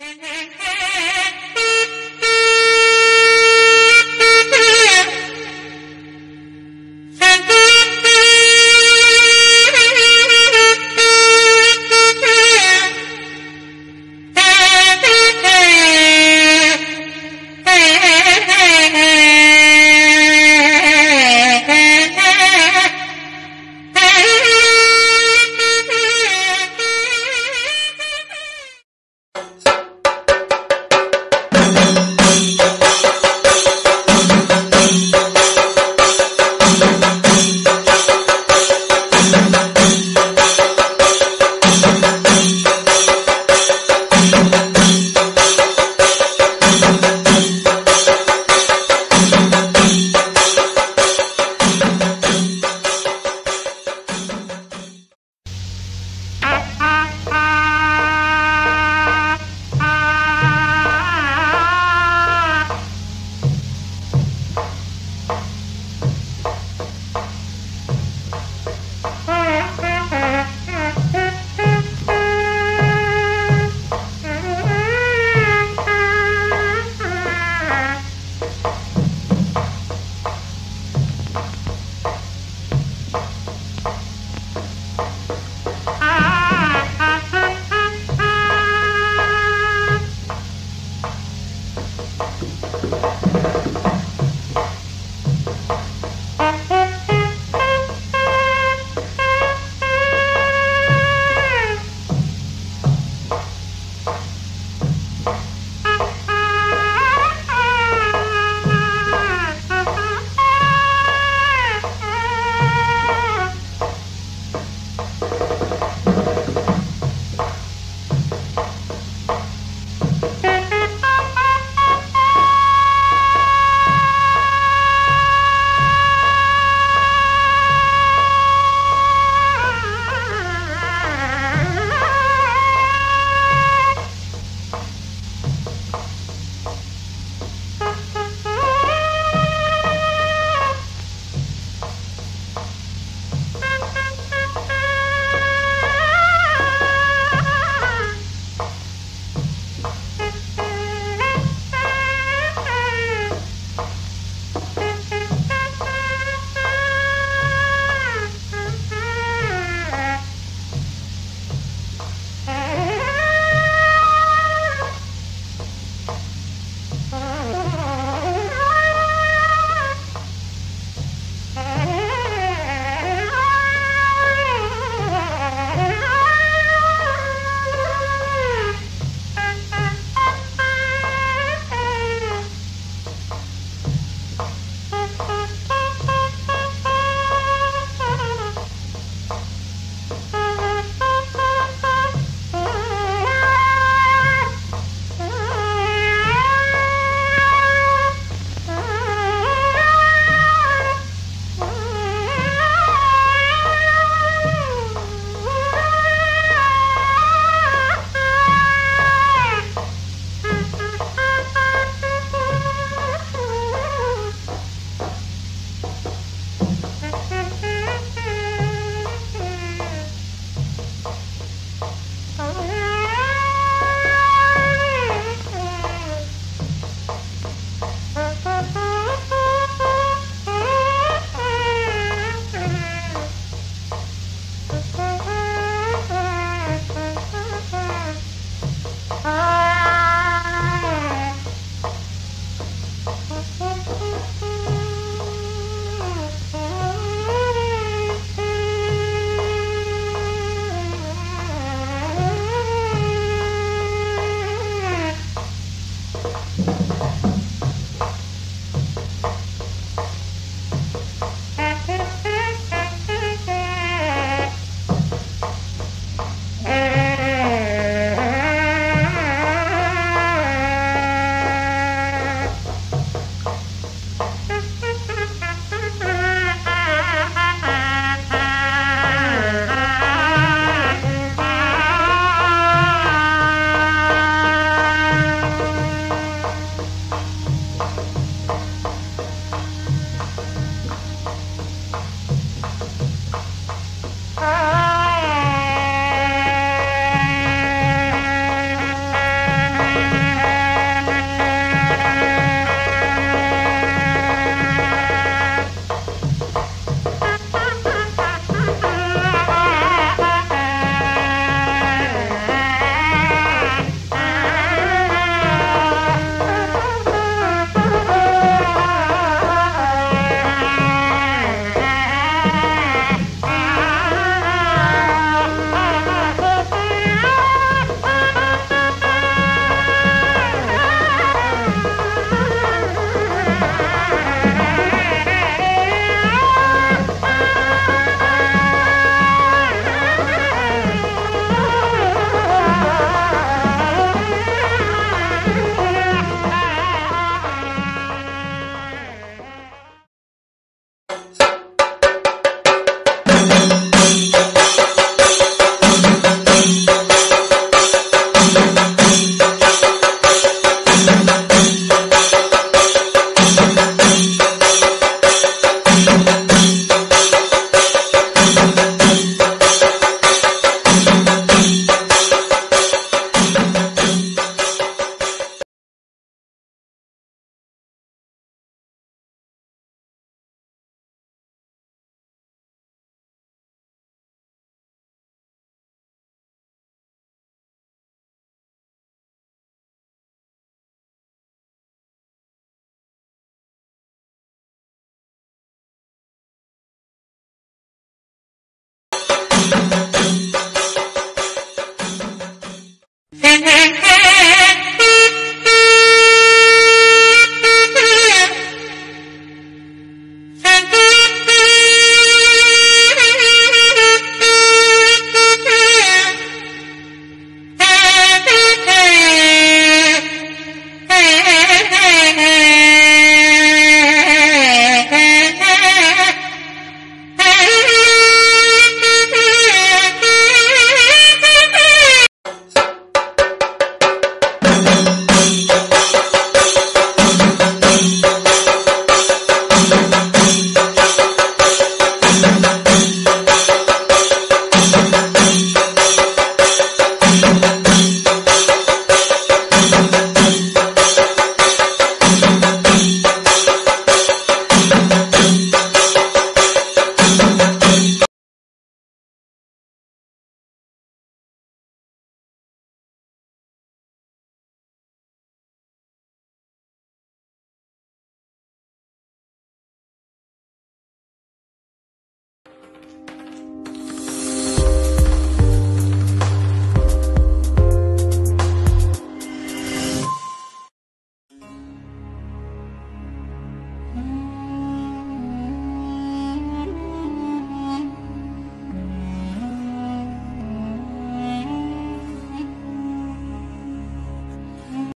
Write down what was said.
Hey, hey, hey.